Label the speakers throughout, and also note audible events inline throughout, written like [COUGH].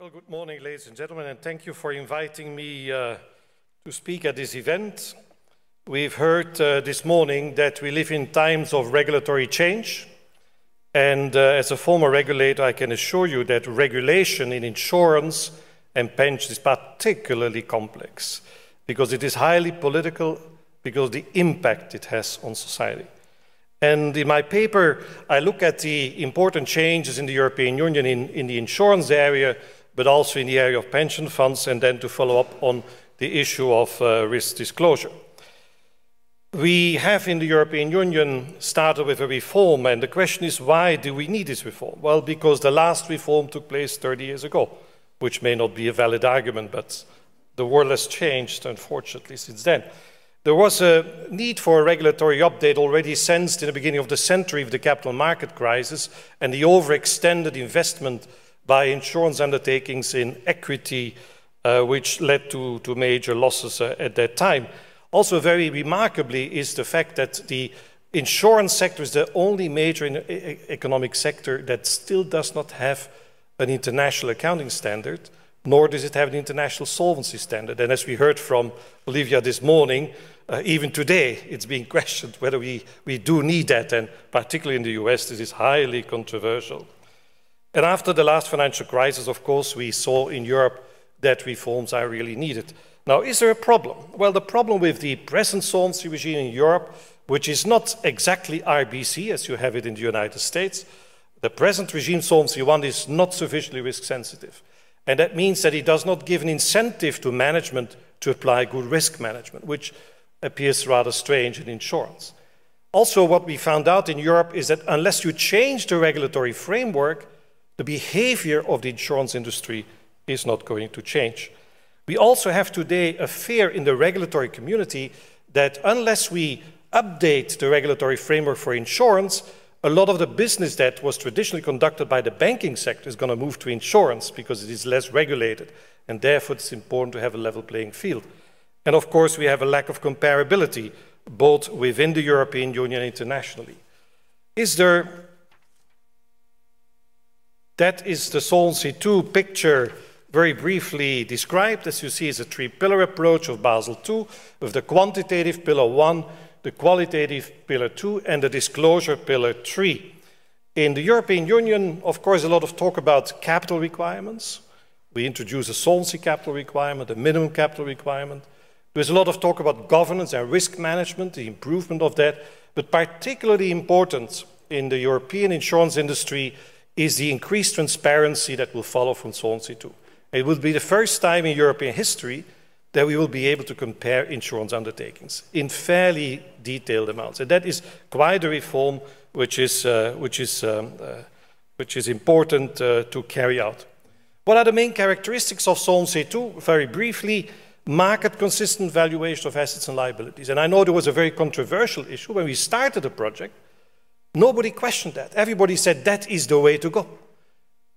Speaker 1: Well, good morning, ladies and gentlemen, and thank you for inviting me uh, to speak at this event. We've heard uh, this morning that we live in times of regulatory change. And uh, as a former regulator, I can assure you that regulation in insurance and pensions is particularly complex because it is highly political, because the impact it has on society. And in my paper, I look at the important changes in the European Union in, in the insurance area, but also in the area of pension funds, and then to follow up on the issue of uh, risk disclosure. We have in the European Union started with a reform, and the question is why do we need this reform? Well, because the last reform took place 30 years ago, which may not be a valid argument, but the world has changed, unfortunately, since then. There was a need for a regulatory update already sensed in the beginning of the century with the capital market crisis and the overextended investment by insurance undertakings in equity, uh, which led to, to major losses uh, at that time. Also, very remarkably, is the fact that the insurance sector is the only major economic sector that still does not have an international accounting standard, nor does it have an international solvency standard. And as we heard from Olivia this morning, uh, even today it's being [LAUGHS] questioned whether we, we do need that, and particularly in the US, this is highly controversial. And after the last financial crisis, of course, we saw in Europe that reforms are really needed. Now, is there a problem? Well, the problem with the present solvency regime in Europe, which is not exactly RBC as you have it in the United States, the present regime Solvency I is not sufficiently risk sensitive. And that means that it does not give an incentive to management to apply good risk management, which appears rather strange in insurance. Also, what we found out in Europe is that unless you change the regulatory framework, the behavior of the insurance industry is not going to change. We also have today a fear in the regulatory community that unless we update the regulatory framework for insurance, a lot of the business that was traditionally conducted by the banking sector is going to move to insurance because it is less regulated. And therefore, it's important to have a level playing field. And of course, we have a lack of comparability, both within the European Union and internationally. Is there, that is the Solvency II picture very briefly described, as you see, is a three-pillar approach of Basel II, with the quantitative pillar one, the qualitative pillar two, and the disclosure pillar three. In the European Union, of course, a lot of talk about capital requirements. We introduce a solvency capital requirement, a minimum capital requirement. There's a lot of talk about governance and risk management, the improvement of that. But particularly important in the European insurance industry is the increased transparency that will follow from Solvency II. It will be the first time in European history that we will be able to compare insurance undertakings in fairly detailed amounts. And that is quite a reform which is, uh, which is, um, uh, which is important uh, to carry out. What are the main characteristics of Solvency II? Very briefly, market consistent valuation of assets and liabilities. And I know there was a very controversial issue when we started the project. Nobody questioned that. Everybody said that is the way to go.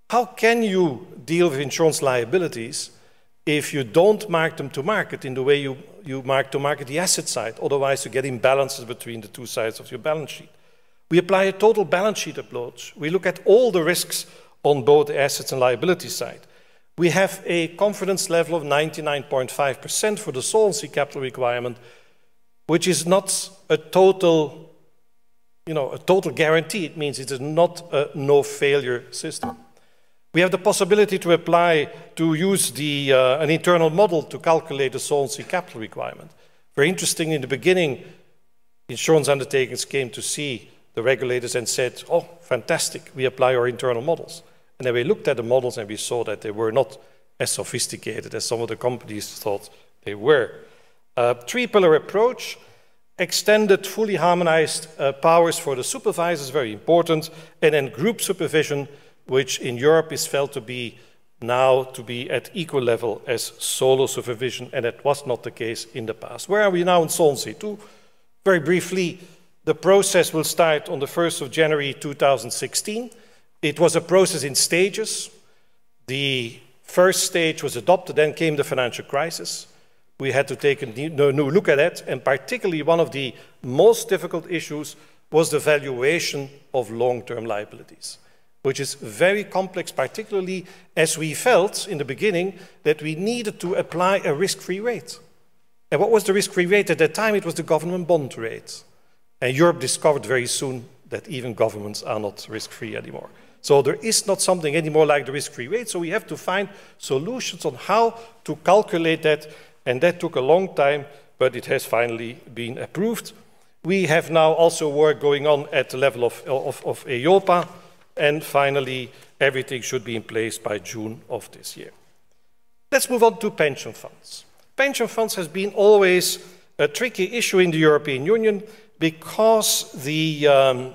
Speaker 1: How can you deal with insurance liabilities if you don't mark them to market in the way you, you mark to market the asset side? Otherwise, you get imbalances between the two sides of your balance sheet. We apply a total balance sheet approach. We look at all the risks on both the assets and liability side. We have a confidence level of 99.5% for the solvency capital requirement, which is not a total, you know, a total guarantee. It means it is not a no failure system. We have the possibility to apply, to use the, uh, an internal model to calculate the solvency capital requirement. Very interesting, in the beginning, insurance undertakings came to see the regulators and said, oh, fantastic, we apply our internal models. And then we looked at the models and we saw that they were not as sophisticated as some of the companies thought they were. Uh, Three-pillar approach, extended, fully harmonized uh, powers for the supervisors, very important, and then group supervision, which in Europe is felt to be now to be at equal level as solo supervision, and that was not the case in the past. Where are we now in Solvency II? Very briefly, the process will start on the 1st of January 2016. It was a process in stages. The first stage was adopted, then came the financial crisis. We had to take a new look at it, and particularly one of the most difficult issues was the valuation of long-term liabilities. which is very complex, particularly as we felt in the beginning that we needed to apply a risk-free rate. And what was the risk-free rate? At that time, it was the government bond rate. And Europe discovered very soon that even governments are not risk-free anymore. So there is not something anymore like the risk-free rate, so we have to find solutions on how to calculate that, and that took a long time, but it has finally been approved. We have now also work going on at the level of, of, of EIOPA, and finally, everything should be in place by June of this year. Let's move on to pension funds. Pension funds has been always a tricky issue in the European Union because the um,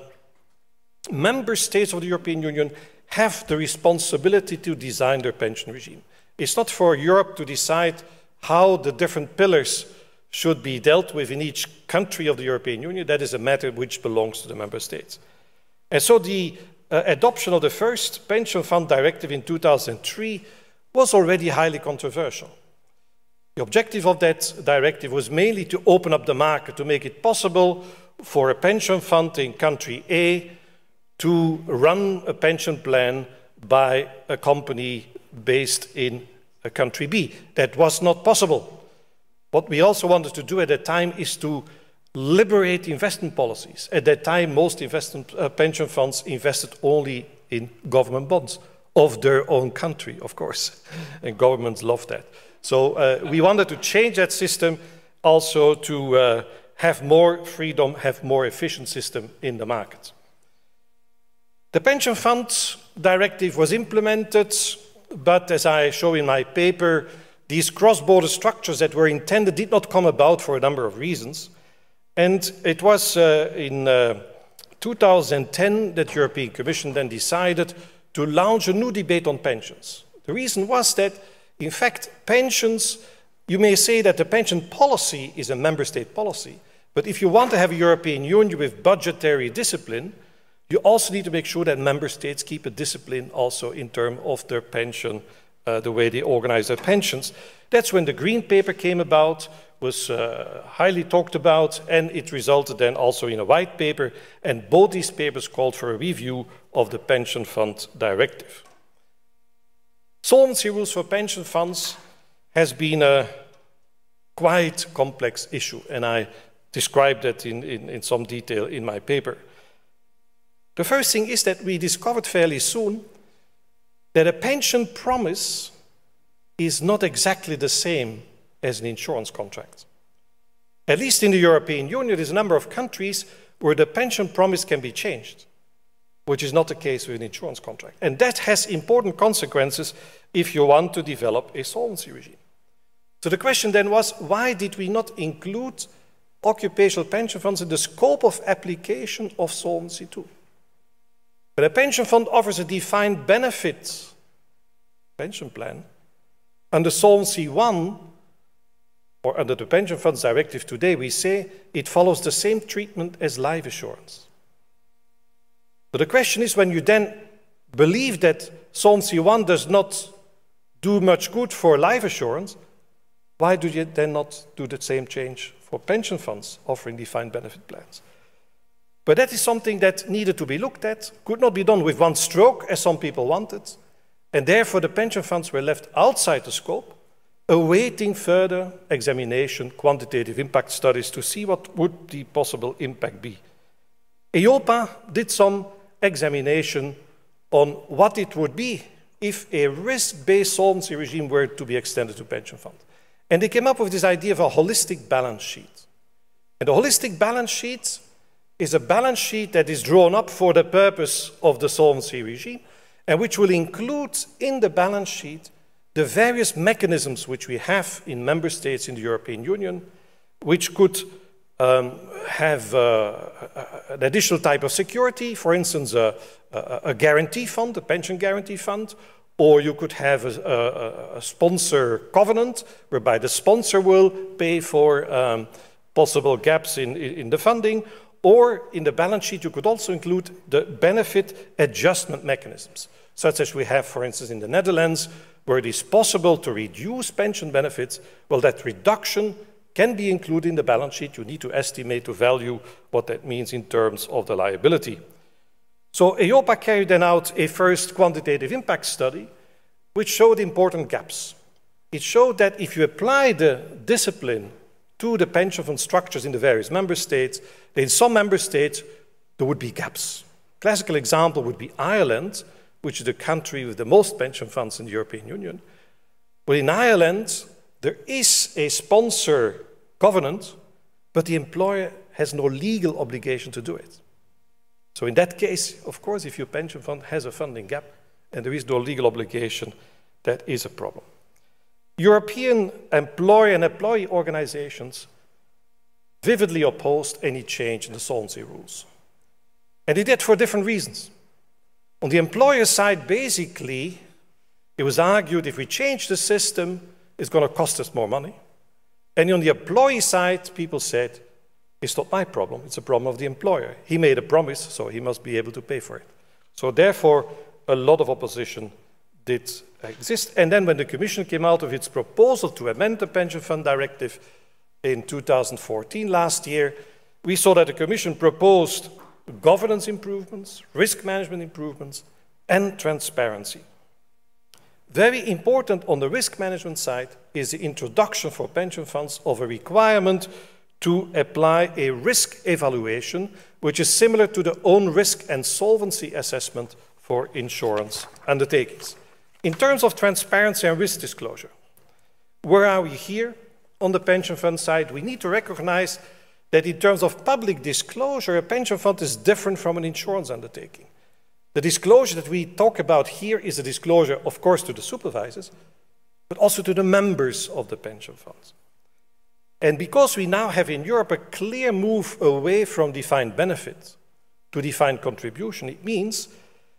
Speaker 1: member states of the European Union have the responsibility to design their pension regime. It's not for Europe to decide how the different pillars should be dealt with in each country of the European Union. That is a matter which belongs to the member states. And so the uh, adoption of the first pension fund directive in 2003 was already highly controversial. The objective of that directive was mainly to open up the market to make it possible for a pension fund in country A to run a pension plan by a company based in a country B. That was not possible. What we also wanted to do at that time is to liberate investment policies. At that time, most investment uh, pension funds invested only in government bonds of their own country, of course, [LAUGHS] and governments love that. So uh, we wanted to change that system also to uh, have more freedom, have more efficient system in the market. The pension funds directive was implemented, but as I show in my paper, these cross-border structures that were intended did not come about for a number of reasons. And it was uh, in uh, 2010 that the European Commission then decided to launch a new debate on pensions. The reason was that, in fact, pensions, you may say that the pension policy is a member state policy, but if you want to have a European Union with budgetary discipline, you also need to make sure that member states keep a discipline also in terms of their pension uh, the way they organize their pensions. That's when the Green Paper came about, was uh, highly talked about, and it resulted then also in a white paper, and both these papers called for a review of the Pension Fund Directive. Solvency rules for pension funds has been a quite complex issue, and I described that in, in, in some detail in my paper. The first thing is that we discovered fairly soon that a pension promise is not exactly the same as an insurance contract. At least in the European Union, there's a number of countries where the pension promise can be changed, which is not the case with an insurance contract. And that has important consequences if you want to develop a solvency regime. So the question then was, why did we not include occupational pension funds in the scope of application of Solvency II? But a pension fund offers a defined benefit pension plan. Under Solvency I, or under the Pension Funds Directive today, we say it follows the same treatment as life assurance. But the question is when you then believe that Solvency I does not do much good for life assurance, why do you then not do the same change for pension funds offering defined benefit plans? But that is something that needed to be looked at, could not be done with one stroke, as some people wanted, and therefore the pension funds were left outside the scope, awaiting further examination, quantitative impact studies to see what would the possible impact be. EIOPA did some examination on what it would be if a risk-based solvency regime were to be extended to pension funds. And they came up with this idea of a holistic balance sheet. And the holistic balance sheet is a balance sheet that is drawn up for the purpose of the solvency regime and which will include in the balance sheet the various mechanisms which we have in member states in the European Union, which could um, have uh, an additional type of security, for instance, a, a, a, guarantee fund, a pension guarantee fund, or you could have a, a sponsor covenant whereby the sponsor will pay for um, possible gaps in, in the funding, or in the balance sheet, you could also include the benefit adjustment mechanisms, such as we have, for instance, in the Netherlands, where it is possible to reduce pension benefits. Well, that reduction can be included in the balance sheet. You need to estimate to value what that means in terms of the liability. So EIOPA carried then out a first quantitative impact study which showed important gaps. It showed that if you apply the discipline to the pension fund structures in the various member states, in some member states there would be gaps. Classical example would be Ireland, which is the country with the most pension funds in the European Union. But in Ireland, there is a sponsor covenant, but the employer has no legal obligation to do it. So in that case, of course, if your pension fund has a funding gap and there is no legal obligation, that is a problem. European employer and employee organizations vividly opposed any change in the solvency rules. And they did for different reasons. On the employer side, basically, it was argued if we change the system, it's going to cost us more money. And on the employee side, people said, it's not my problem, it's a problem of the employer. He made a promise, so he must be able to pay for it. So therefore, a lot of opposition did exist. And then when the Commission came out of its proposal to amend the Pension Fund Directive in 2014, last year, we saw that the Commission proposed governance improvements, risk management improvements, and transparency. Very important on the risk management side is the introduction for pension funds of a requirement to apply a risk evaluation, which is similar to the own risk and solvency assessment for insurance undertakings. In terms of transparency and risk disclosure, where are we here? On the pension fund side, we need to recognize that in terms of public disclosure, a pension fund is different from an insurance undertaking. The disclosure that we talk about here is a disclosure, of course, to the supervisors, but also to the members of the pension funds. And because we now have in Europe a clear move away from defined benefit to defined contribution, it means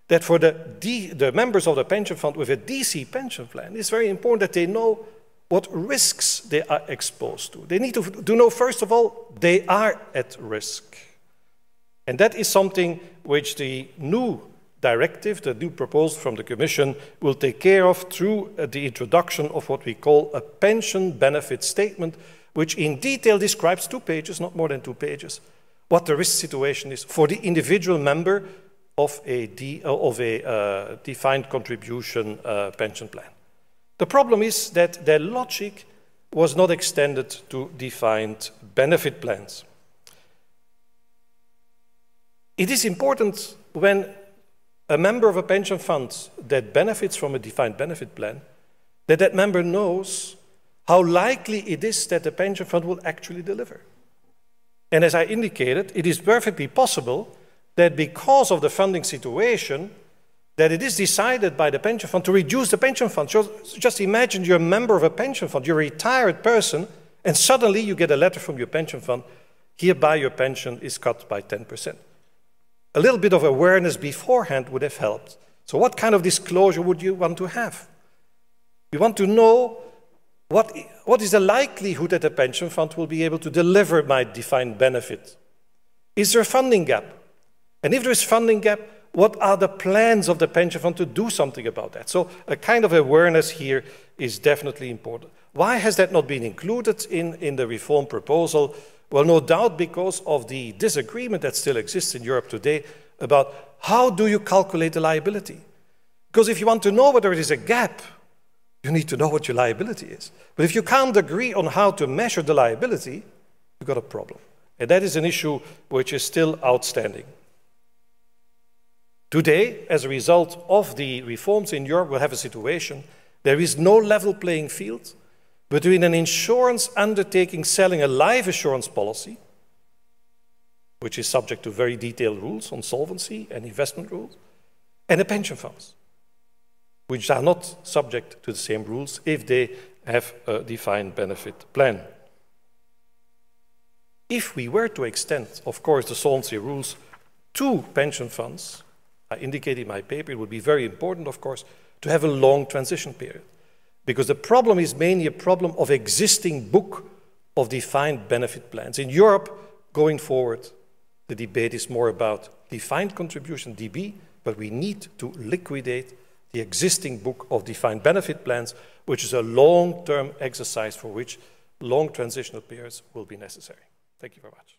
Speaker 1: that for the, D, the members of the pension fund with a DC pension plan, it's very important that they know what risks they are exposed to. They need to, to know, first of all, they are at risk. And that is something which the new directive, the new proposal from the Commission, will take care of through uh, the introduction of what we call a pension benefit statement, which in detail describes two pages, not more than two pages, what the risk situation is for the individual member of a, de uh, of a uh, defined contribution uh, pension plan. The problem is that their logic was not extended to defined benefit plans. It is important when a member of a pension fund that benefits from a defined benefit plan that that member knows how likely it is that the pension fund will actually deliver. And as I indicated, it is perfectly possible that because of the funding situation, that it is decided by the pension fund to reduce the pension fund. So just imagine you're a member of a pension fund, you're a retired person, and suddenly you get a letter from your pension fund, hereby your pension is cut by 10%. A little bit of awareness beforehand would have helped. So what kind of disclosure would you want to have? You want to know what, what is the likelihood that the pension fund will be able to deliver my defined benefit? Is there a funding gap? And if there is funding gap, what are the plans of the pension fund to do something about that? So a kind of awareness here is definitely important. Why has that not been included in, in the reform proposal? Well, no doubt because of the disagreement that still exists in Europe today about how do you calculate the liability? Because if you want to know whether it is a gap, you need to know what your liability is. But if you can't agree on how to measure the liability, you've got a problem. And that is an issue which is still outstanding. Today, as a result of the reforms in Europe, we'll have a situation there is no level playing field between an insurance undertaking selling a life assurance policy, which is subject to very detailed rules on solvency and investment rules, and the pension funds, which are not subject to the same rules if they have a defined benefit plan. If we were to extend, of course, the solvency rules to pension funds, I indicated in my paper, it would be very important, of course, to have a long transition period. Because the problem is mainly a problem of existing book of defined benefit plans. In Europe, going forward, the debate is more about defined contribution, DB, but we need to liquidate the existing book of defined benefit plans, which is a long-term exercise for which long transitional periods will be necessary. Thank you very much.